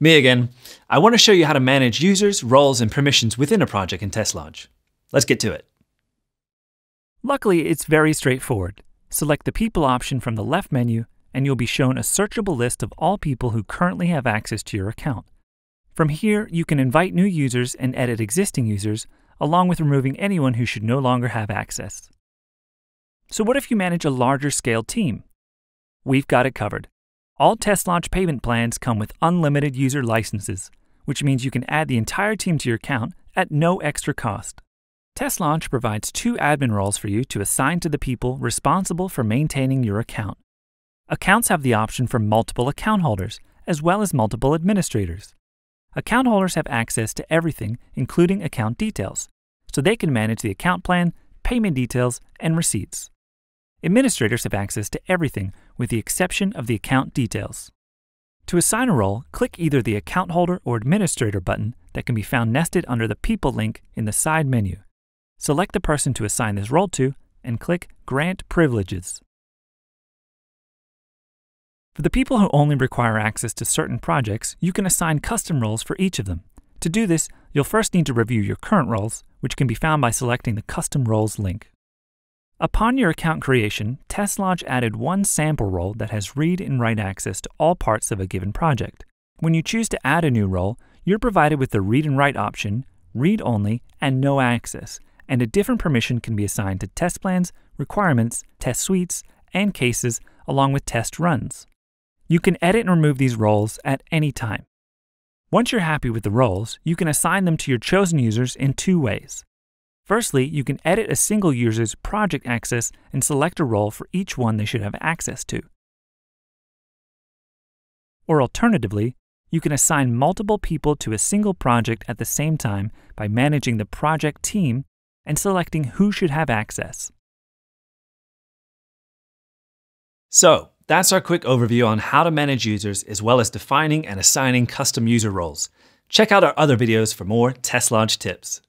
Me again. I want to show you how to manage users, roles, and permissions within a project in TestLodge. Let's get to it. Luckily, it's very straightforward. Select the People option from the left menu, and you'll be shown a searchable list of all people who currently have access to your account. From here, you can invite new users and edit existing users, along with removing anyone who should no longer have access. So, what if you manage a larger scale team? We've got it covered. All TestLodge payment plans come with unlimited user licenses, which means you can add the entire team to your account at no extra cost. TestLodge provides two admin roles for you to assign to the people responsible for maintaining your account. Accounts have the option for multiple account holders, as well as multiple administrators. Account holders have access to everything, including account details, so they can manage the account plan, payment details, and receipts. Administrators have access to everything with the exception of the account details. To assign a role, click either the Account Holder or Administrator button that can be found nested under the People link in the side menu. Select the person to assign this role to and click Grant Privileges. For the people who only require access to certain projects, you can assign custom roles for each of them. To do this, you'll first need to review your current roles, which can be found by selecting the Custom Roles link. Upon your account creation, TestLodge added one sample role that has read and write access to all parts of a given project. When you choose to add a new role, you're provided with the read and write option, read only, and no access, and a different permission can be assigned to test plans, requirements, test suites, and cases, along with test runs. You can edit and remove these roles at any time. Once you're happy with the roles, you can assign them to your chosen users in two ways. Firstly, you can edit a single user's project access and select a role for each one they should have access to. Or alternatively, you can assign multiple people to a single project at the same time by managing the project team and selecting who should have access. So, that's our quick overview on how to manage users as well as defining and assigning custom user roles. Check out our other videos for more TestLodge tips.